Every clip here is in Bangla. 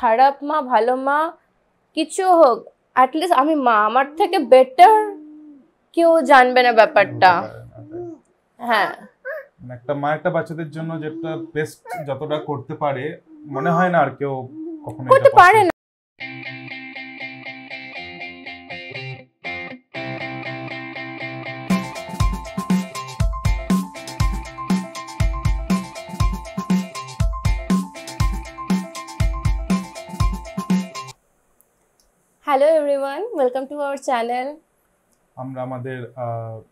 খারাপ মা ভালো মা কিছু হোক অ্যাটলিস্ট আমি মা আমার থেকে বেটার কেউ জানবে না ব্যাপারটা। হ্যাঁ। মানে একটা মা একটা বাচ্চাদের জন্য যেটা বেস্ট যতটা করতে পারে মনে হয় না আর কেউ কখনো করতে পারে না। Everyone welcome to our channel আমরা আমাদের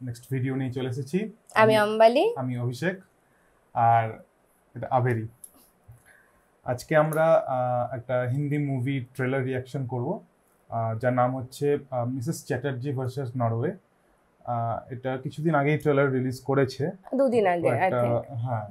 নেক্সট ভিডিও নিয়ে চলে এসেছি। আমি অম্বালি। আমি অভিষেক আর এটা আবেরি আজকে আমরা একটা হিন্দি মুভি ট্রেলার রিয়াকশন করব যার নাম হচ্ছে মিসেস চ্যাটার্জি ভার্সেস নরওয়ে এটা কিছুদিন আগেই ট্রেলার রিলিজ করেছে। দুদিন আগে হ্যাঁ।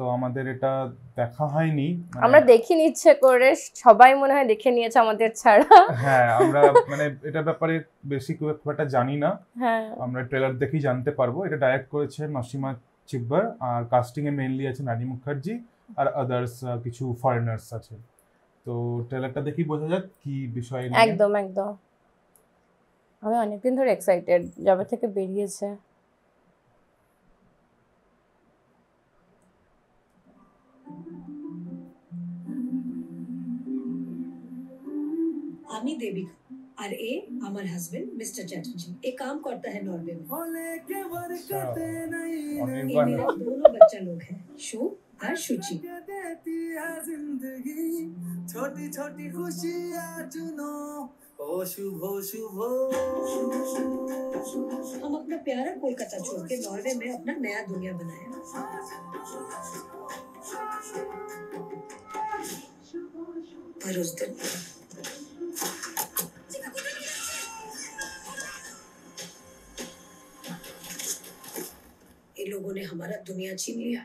তো আমাদের এটা দেখা হয়নি মানে- আমরা দেখিনি ইচ্ছে করে সবাই মনে হয় দেখে নিয়েছে আমাদের ছাড়া। হ্যাঁ আমরা মানে এটার ব্যাপারে বেশি খুব একটা জানি না। হ্যাঁ। আমরা ট্রেলার দেখেই জানতে পারব। এটা ডাইরেক্ট করেছে নসিমা চিব্বার আর কাস্টিং এ মেইনলি আছে নানি মুখার্জি আর আদার্স কিছু ফরেনার্স আছে। তো ট্রেলারটা দেখেই বোঝা যাক কি বিষয়। একদম একদম। আমি অনেকদিন ধরে এক্সাইটেড যবে থেকে বেরিয়েছে। देविका और ए अमर हस्बैंड मिस्टर चैटर्जी। एक काम करता है नॉर्वे में। मेरा दोनों बच्चा लोग हैं। शो और शुचि। छोटी छोटी खुशियाँ चुनो। हम अपना प्यारा कोलकाता छोड़ के नॉर्वे में अपना नया दुनिया बनाया पर उस दिन लोगों ने हमारा दुनिया छीन लिया।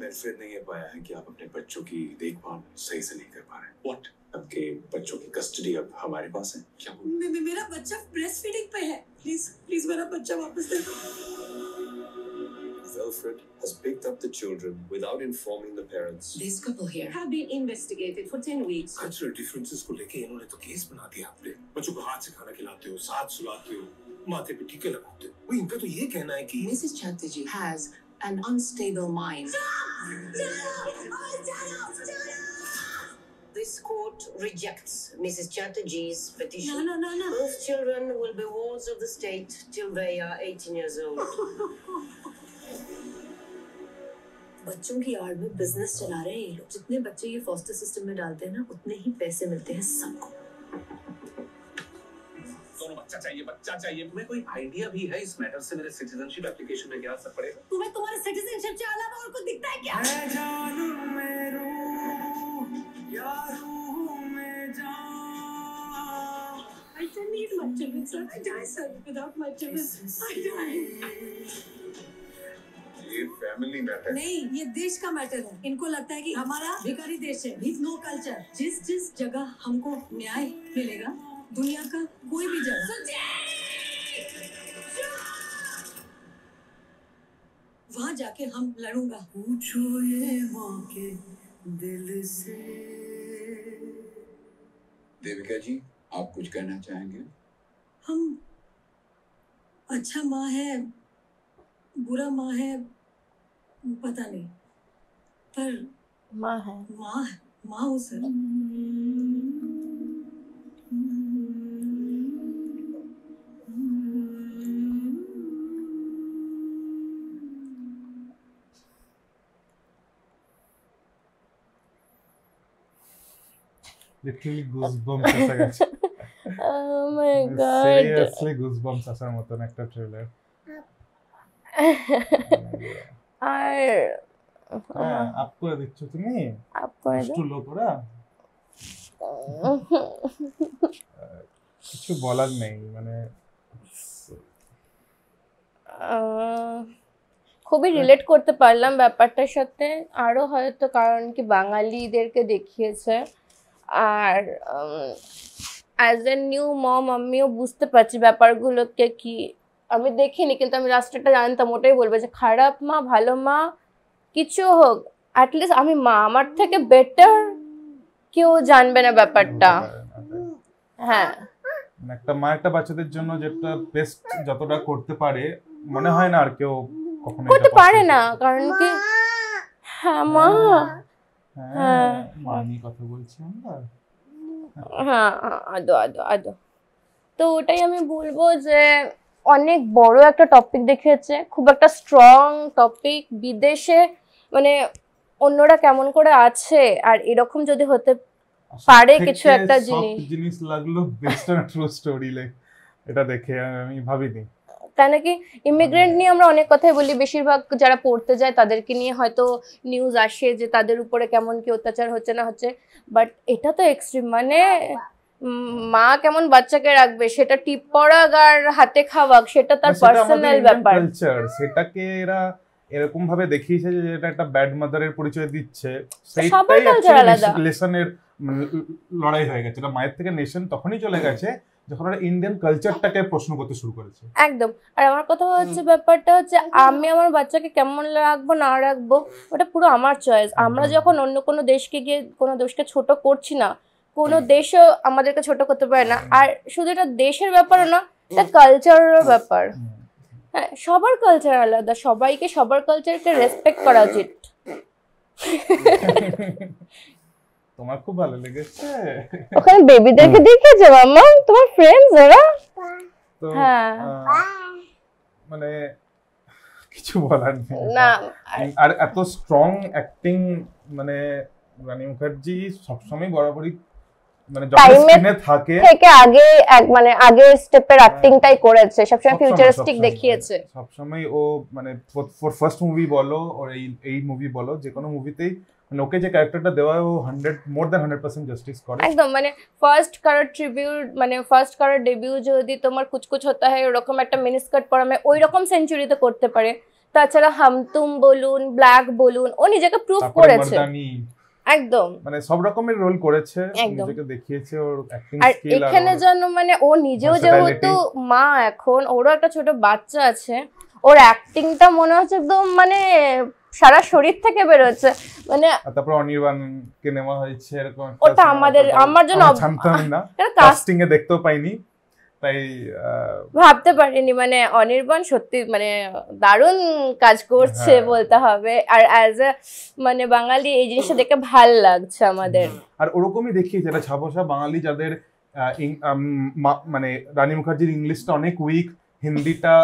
मैं फिर नहीं ये पाया है कि आप अपने बच्चों की देखभाल सही से नहीं कर पा रहे। व्हाट आपके बच्चों की कस्टडी अब हमारे पास है। क्या? मे- मे- मेरा बच्चा ब्रेस्ट फीडिंग पे है। प्लीज़ प्लीज़ मेरा बच्चा वापस दे दो। Wilfred has picked up the children without informing the parents. This couple here have been investigated for 10 weeks. Cultural differences को लेके इन्होंने तो केस बना दिया आपने बच्चों को हाथ से खाना खिलाते हो साथ सुलाते हो। माथे पे टीके लगाते वो इनका तो ये कहना है कि Mrs. Chatterjee has an unstable mind. This court rejects Mrs. Chatterjee's petition. No, no, no, no. Both children will be wards of the state till they are 18 years old. बच्चों की आड़ में बिज़नेस चला रहे हैं ये लोग जितने बच्चे ये फॉस्टर सिस्टम में डालते हैं ना उतने ही पैसे मिलते हैं सबको दोनों बच्चा चाहिए बच्चा चाहिए। तुम्हें कोई आइडिया भी है इस मैटर से मेरे सिटीजनशिप एप्लीकेशन में क्या असर पड़ेगा तुम्हें तुम्हारे सिटीजनशिप से अलावा और कुछ दिखता है क्या? मैं जानू मैं रूह या रूह में जान I don't need my children, sir. I die, sir. Without my children, I die. ये फैमिली मैटर नहीं ये देश का मैटर है। इनको लगता है कि हमारा भिखारी देश है। विथ नो कल्चर जिस जिस जगह हमको न्याय मिलेगा दुनिया का कोई भी जगह वहाँ जाके हम लड़ूँगा। पूछो ये मौके दिल से। देविका जी आप कुछ कहना चाहेंगे? हम अच्छा माँ है बुरा माँ है पता नहीं। पर माँ है। माँ माँ हो सर। हम्म। লিটারালি গুজবাম্পস এসে গেছে Oh my god. Seriously goosebumps আসার মতন একটা ট্রেলার আর হ্যাঁ আপ করে দিচ্ছ তুমি আপ করে দাও। দুষ্টু লোক ওরা কিছু বলার নেই মানে আহ, খুবই রিলেট করতে পারলাম ব্যাপারটার সাথে আরও হয়তো কারণ কি বাঙালিদেরকে দেখিয়েছে আর অ্যাজ এ নিউ মম আমিও বুঝতে পারছি ব্যাপারগুলোকে কি আমি দেখিনি কিন্তু আমি রাস্তাটা জানতাম ওটাই বলব যে খারাপ মা ভালো মা কিছু হোক অ্যাটলিস্ট আমি মা আমার থেকে বেটার কেউ জানবে না ব্যাপারটা। হ্যাঁ। মানে একটা মা একটা বাচ্চাদের জন্য যেটা বেস্ট যতটা করতে পারে মনে হয় না আর কেউ কখনো করতে পারে না কারণ কি? হ্যাঁ মা। হ্যাঁ হ্যাঁ। মা নিয়ে কথা বলছি আমরা হ্যাঁ আদো আদো আদো তো ওটাই আমি বলব যে অনেক বড় একটা টপিক দেখিয়েছে খুব একটা স্ট্রং টপিক বিদেশে মানে অন্যরা কেমন করে আছে আর এরকম যদি হতে পারে কিছু একটা জিনিস। জিনিস লাগল বেস্ট ট্রু স্টোরি লাইক এটা দেখে আমি ভাবিনি তাই নাকি ইমিগ্রেন্ট নিয়ে আমরা অনেক কথাই বলি। বেশিরভাগ যারা পড়তে যায় তাদেরকে নিয়ে হয়তো নিউজ আসে যে তাদের উপরে কেমন কি অত্যাচার হচ্ছে না হচ্ছে। বাট এটা তো এক্সট্রিম মানে মা কেমন বাচ্চাকে রাখবে? সেটা টিপ পরাগ আর হাতে খাওয়াক সেটা তার পার্সোনাল ব্যাপার। সেটাকে এরা এরকম ভাবে দেখিয়েছে যে এটা একটা ব্যাড মাদারের পরিচয় দিচ্ছে। সেইটাই আলাদা। লেসনের লড়াই হয়ে গেছে। এটা মায়ের থেকে নেশন তখনই চলে গেছে যখন ওরা ইন্ডিয়ান কালচারটাকে প্রশ্ন করতে শুরু করেছে। একদম। আর আমার কথা হচ্ছে ব্যাপারটা হচ্ছে আমি আমার বাচ্চাকে কেমন রাখব না রাখব ওটা পুরো আমার চয়েস আমরা যখন অন্য কোনো দেশকে গিয়ে কোনো দেশকে ছোট করছি না কোনো দেশও আমাদেরকে ছোট করতে পারে না। আর শুধু এটা দেশের ব্যাপারও না এটা কালচারের ব্যাপার। হ্যাঁ সবার কালচার আলাদা সবাইকে সবার কালচারকে রেসপেক্ট করা উচিত। তোমার খুব ভালো লেগেছে। ওখানে বেবিদেরকে দেখেছে মাম্মা? তোমার ফ্রেন্ডস হ্যাঁ। মানে কিছু বলার নেই। না আর এত স্ট্রং অ্যাক্টিং মানে রানী মুখার্জি সবসময় বরাবরই মানে যখন Time থাকে থেকে আগে এক মানে আগের স্টেপের অ্যাক্টিংটাই করেছে সবসময় সবসময়, ফিউচারিস্টিক দেখিয়েছে। সবসময় ও মানে ফর ফার্স্ট মুভি বলো ওর এই এই মুভি বলো যে কোনো মুভিতেই মানে ওকে যে ক্যারেক্টারটা দেওয়া ও hundred more than hundred percent justice করে। একদম মানে ফার্স্ট কারোর ট্রিবিউট মানে ফার্স্ট কারোর ডেবিউ যদি তোমার কুচকুচ হতে হয় ওরকম একটা মিনিস্কার্ট পরা মানে ওই রকম সেঞ্চুরিতে করতে পারে। তাছাড়া হামতুম বলুন ব্ল্যাক বলুন ও নিজেকে প্রুফ করেছে। একদম। মানে সব রকমের রোল করেছে নিজেকে দেখিয়েছে ওর অ্যাক্টিং আর এখানে যেন মানে ও নিজেও যেহেতু মা এখন ওরও একটা ছোট বাচ্চা আছে ওর অ্যাক্টিংটা মনে হচ্ছে একদম মানে সারা শরীর থেকে বেরোচ্ছে। মানে তারপর অনির্বাণকে নেওয়া হয়েছে এরকম ওটা আমাদের- আমার জন্য জানতামই না। কাস্টিং এ দেখতেও পাইনি তাই ভাবতে পারিনি। মানে অনির্বাণ সত্যি মানে দারুণ কাজ করছে হ্যাঁ। বলতে হবে। আর অ্যাজ এ মানে বাঙালি এই জিনিসটা দেখে ভালো লাগছে আমাদের। আর ওরকমই দেখি এটা ছাপোসা বাঙালি যাদের মানে রানী মুখার্জির ইংলিশটা অনেক উইক হিন্দিটা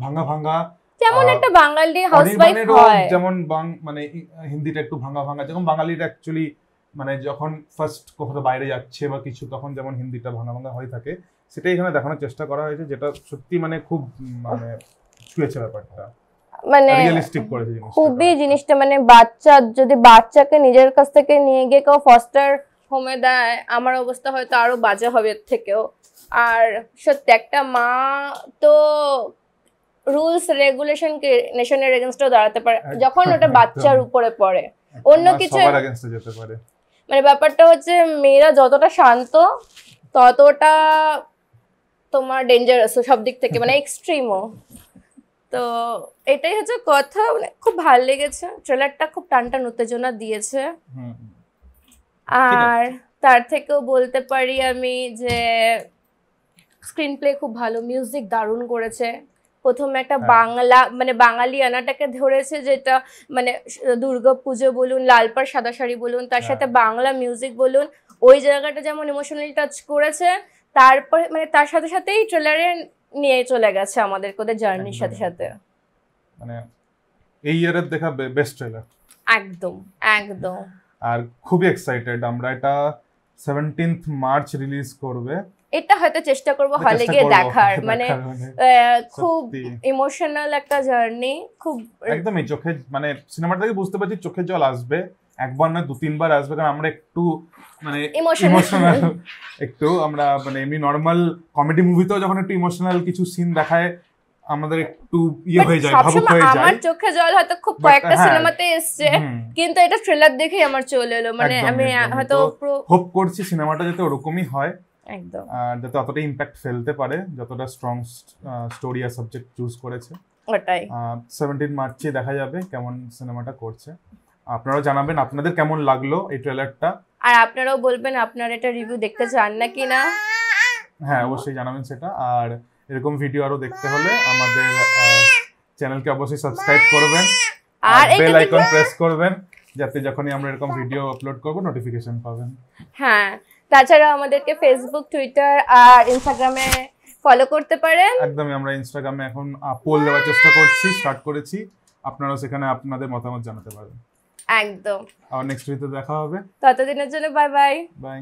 ভাঙা ভাঙা যেমন একটা বাঙালি হাউসওয়াইফ হয়। যেমন মানে হিন্দিটা একটু ভাঙা ভাঙা যেমন বাঙালির অ্যাকচুয়ালি মানে যখন ফার্স্ট কোথাও বাইরে যাচ্ছে বা কিছু তখন যেমন হিন্দিটা ভাঙা ভাঙা হয়ে থাকে সেটাই এখানে দেখানোর চেষ্টা করা হয়েছে যেটা সত্যি মানে খুব মানে ছুঁয়েছে ব্যাপারটা। মানে খুবই জিনিসটা মানে বাচ্চা যদি বাচ্চাকে নিজের কাছ থেকে নিয়ে গিয়ে কেউ ফস্টার হোমে দেয় আমার অবস্থা হয়তো আরও বাজে হবে এর থেকেও। আর সত্যি একটা মা তো রুলস রেগুলেশন কে নেশনের এগেনস্টও দাঁড়াতে পারে। যখন ওটা বাচ্চার উপরে পড়ে। অন্য কিছু- যেতে পারে। মানে ব্যাপারটা হচ্ছে মেয়েরা যতটা শান্ত ততটা তোমার ডেঞ্জারাসও সব দিক থেকে মানে এক্সট্রিমও তো এটাই হচ্ছে কথা মানে খুব ভালো লেগেছে। ট্রেলারটা খুব টান টান উত্তেজনা দিয়েছে। আর তার থেকেও বলতে পারি আমি যে স্ক্রিন প্লে খুব ভালো মিউজিক দারুণ করেছে। প্রথমে একটা হ্যাঁ। বাংলা মানে বাঙালি আনাটাকে ধরেছে যেটা মানে দুর্গা পুজো বলুন লালপাড় সাদা শাড়ি বলুন তার হ্যাঁ। সাথে বাংলা মিউজিক বলুন ওই জায়গাটা যেমন ইমোশনালি টাচ করেছে তারপরে মানে তার সাথে সাথেই ট্রেলারে নিয়ে চলে গেছে আমাদের ওদের জার্নির সাথে সাথে। মানে এই ইয়ারের দেখা বেস্ট ট্রেলার একদম একদম। আর খুবই এক্সাইটেড আমরা এটা সেভেন্টিন্থ মার্চ রিলিজ করবে। এটা হয়তো চেষ্টা করব হলে গিয়ে দেখার। দেখার মানে মানে খুব ইমোশনাল একটা জার্নি খুব একদমই চোখে মানে সিনেমাটা থেকে বুঝতে পারছি চোখে জল আসবে। একবার না দু তিনবার আসবে কারণ আমরা একটু মানে ইমোশনাল একটু আমরা মানে এমনি নর্মাল কমেডি মুভিতেও যখন একটু ইমোশনাল কিছু সিন দেখায় আমাদের একটু ইয়ে হয়ে যায় ভাবুক হয়ে আমার চোখে জল হয়তো খুব কয়েকটা হ্যাঁ, সিনেমাতে এসছে কিন্তু এটা ট্রেলার দেখেই আমার চলে এলো। মানে আমি হয়তো হোপ করছি সিনেমাটা যাতে ওরকমই হয়। আর যাতে অতটা ইম্প্যাক্ট ফেলতে পারে যতটা স্ট্রং স্টোরি আর সাবজেক্ট চুজ করেছে। ওটাই। সেভেন্টিন মার্চে দেখা যাবে কেমন সিনেমাটা করছে। আপনারাও জানাবেন আপনাদের কেমন লাগল এই ট্রেলারটা আর আপনারাও বলবেন আপনারা এটা রিভিউ দেখতে চান না কি না। হ্যাঁ অবশ্যই জানাবেন সেটা। আর এরকম ভিডিও আরও দেখতে হলে আমাদের চ্যানেলকে অবশ্যই সাবস্ক্রাইব করবেন। আর আর বেল আইকন প্রেস করবেন যাতে যখনই আমরা এরকম ভিডিও আপলোড করব নোটিফিকেশন পাবেন। হ্যাঁ তাছাড়া আমাদেরকে ফেসবুক টুইটার আর ইনস্টাগ্রামে ফলো করতে পারেন। একদমই আমরা ইনস্টাগ্রামে এখন পোল দেওয়ার চেষ্টা করছি স্টার্ট করেছি। আপনারা সেখানে আপনাদের মতামত জানাতে পারবেন একদম। আর নেক্সট ভিডিওতে দেখা হবে। ততদিনের জন্য বাই বাই বাই